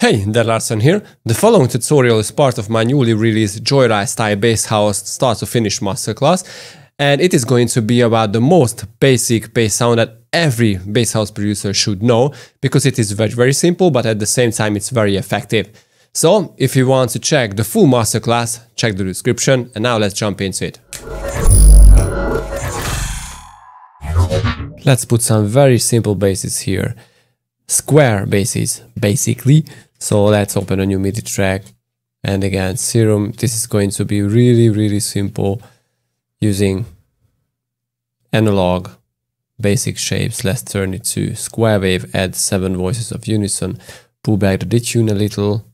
Hey, Dan Larsson here. The following tutorial is part of my newly released JOYRYDE style bass house start to finish masterclass and it is going to be about the most basic bass sound that every bass house producer should know because it is very very simple but at the same time it's very effective. So if you want to check the full masterclass, check the description and now let's jump into it. Let's put some very simple basses here. Square basses, basically. So let's open a new MIDI track. And again, Serum, this is going to be really, really simple using analog basic shapes. Let's turn it to square wave, add seven voices of unison, pull back the detune a little,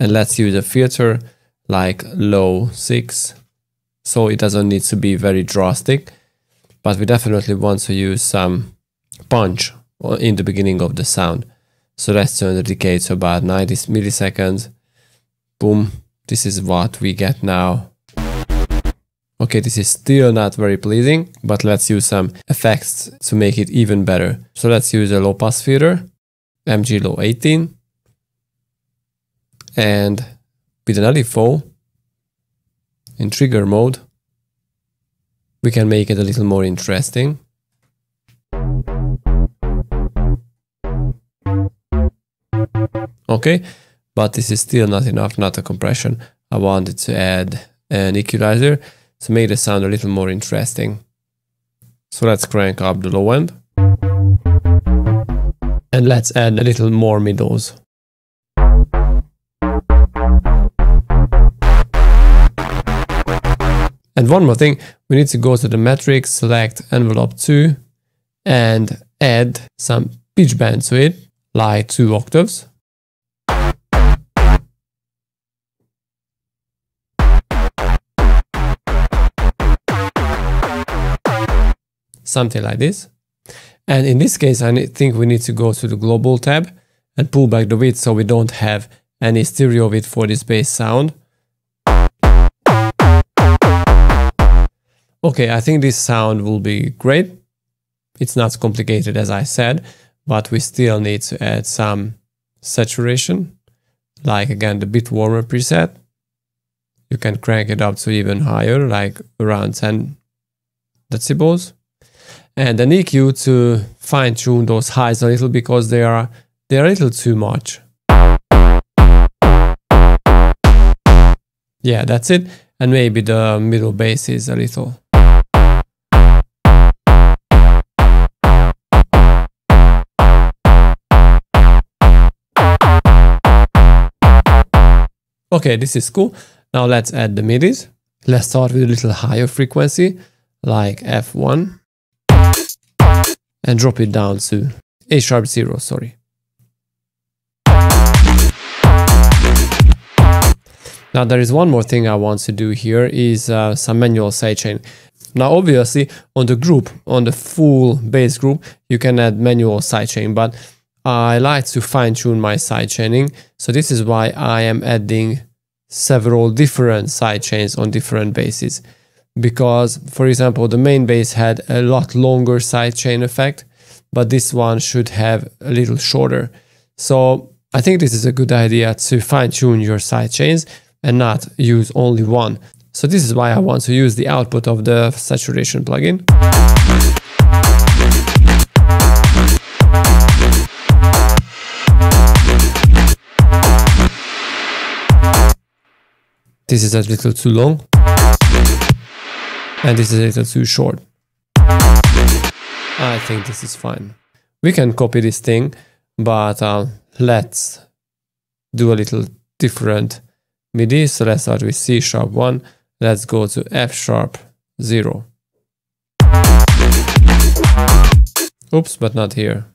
and let's use a filter like low six. So it doesn't need to be very drastic, but we definitely want to use some punch in the beginning of the sound. So let's turn the decay to about 90 milliseconds. Boom. This is what we get now. Okay, this is still not very pleasing, but let's use some effects to make it even better. So let's use a low pass filter, MG low 18, and with an LFO in trigger mode, we can make it a little more interesting. Okay, but this is still not enough, not a compression. I wanted to add an equalizer to make the sound a little more interesting. So let's crank up the low end. And let's add a little more middles. And one more thing, we need to go to the matrix, select envelope 2 and add some pitch bend to it, like 2 octaves. Something like this. And in this case, I think we need to go to the global tab and pull back the width so we don't have any stereo width for this bass sound. Okay, I think this sound will be great. It's not complicated as I said, but we still need to add some saturation, like again the bit warmer preset. You can crank it up to even higher, like around 10 decibels and an EQ to fine tune those highs a little because they are they are a little too much. Yeah, that's it. And maybe the middle bass is a little. Okay, this is cool. Now let's add the midis. Let's start with a little higher frequency, like F1 and drop it down to A sharp 0, sorry. Now there is one more thing I want to do here is uh, some manual sidechain. Now obviously on the group, on the full bass group, you can add manual sidechain, but I like to fine tune my sidechaining. So this is why I am adding several different sidechains on different basses because, for example, the main bass had a lot longer sidechain effect, but this one should have a little shorter. So I think this is a good idea to fine tune your sidechains and not use only one. So this is why I want to use the output of the saturation plugin. This is a little too long and this is a little too short. I think this is fine. We can copy this thing, but uh, let's do a little different MIDI. So let's start with C sharp 1. Let's go to F sharp 0. Oops, but not here.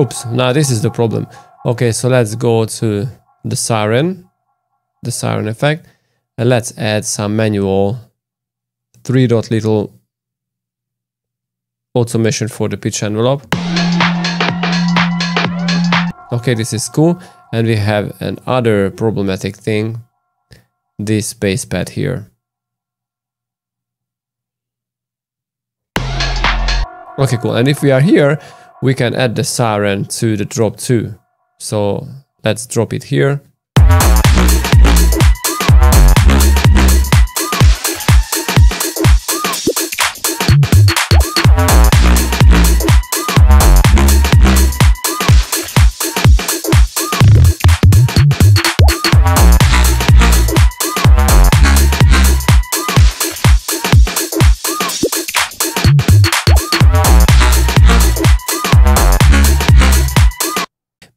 Oops, now this is the problem. Okay, so let's go to the siren, the siren effect, And let's add some manual three dot little automation for the pitch envelope. Okay, this is cool. And we have another problematic thing, this bass pad here. Okay, cool. And if we are here, we can add the siren to the drop too. So let's drop it here.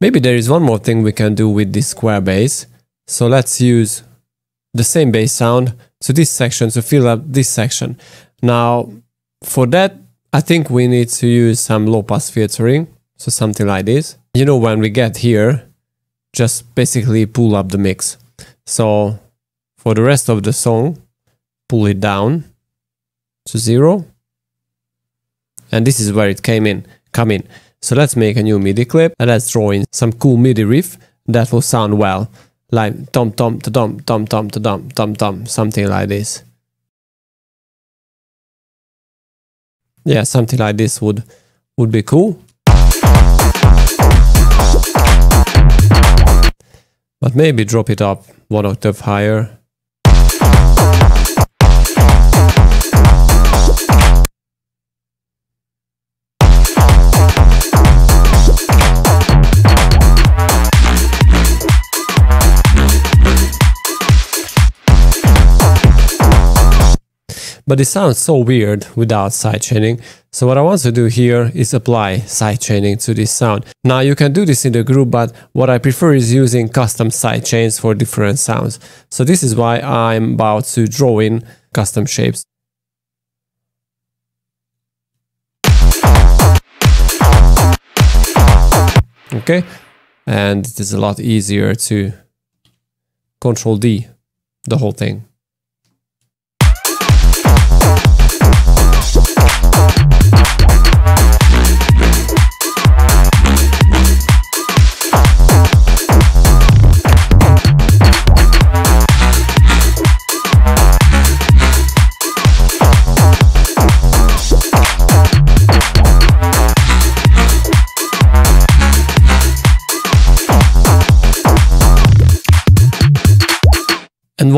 Maybe there is one more thing we can do with this square bass. So let's use the same bass sound to this section to fill up this section. Now, for that, I think we need to use some low pass filtering. So something like this. You know, when we get here, just basically pull up the mix. So for the rest of the song, pull it down to zero. And this is where it came in, come in. So let's make a new MIDI clip and let's draw in some cool MIDI riff that will sound well, like tom tom ta tom tom tom ta tom tom tom, something like this. Yeah, something like this would would be cool. But maybe drop it up one octave higher. But it sounds so weird without sidechaining. So what I want to do here is apply sidechaining to this sound. Now you can do this in the group, but what I prefer is using custom sidechains for different sounds. So this is why I'm about to draw in custom shapes. Okay, and it is a lot easier to control D, the whole thing.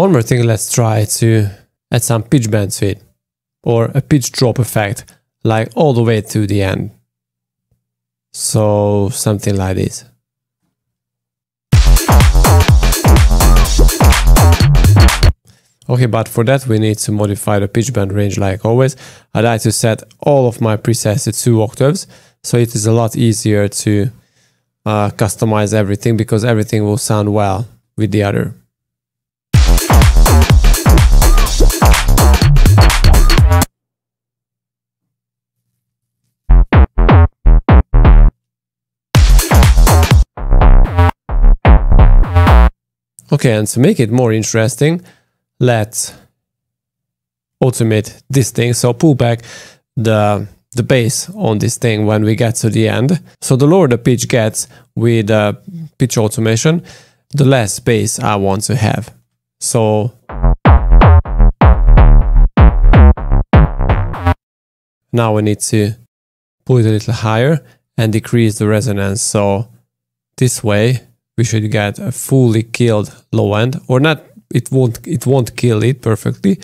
One more thing, let's try to add some pitch bend to it or a pitch drop effect, like all the way to the end. So something like this. Okay, but for that we need to modify the pitch bend range like always. I'd like to set all of my presets to two octaves, so it is a lot easier to uh, customize everything because everything will sound well with the other. Okay, and to make it more interesting, let's automate this thing. So pull back the the bass on this thing when we get to the end. So the lower the pitch gets with uh, pitch automation, the less bass I want to have. So now we need to pull it a little higher and decrease the resonance. So this way we should get a fully killed low end or not it won't it won't kill it perfectly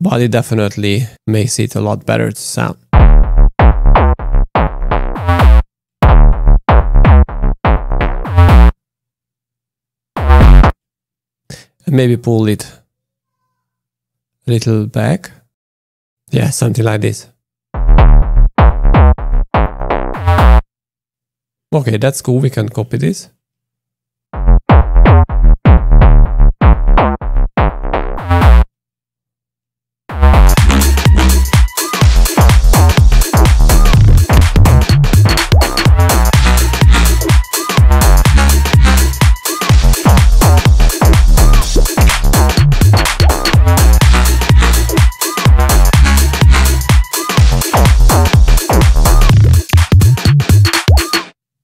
but it definitely makes it a lot better to sound and maybe pull it a little back. Yeah something like this. Okay that's cool. We can copy this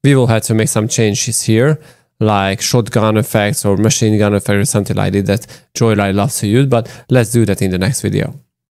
we will have to make some changes here like shotgun effects or machine gun effects or something like that that JOYRYDE loves to use, but let's do that in the next video.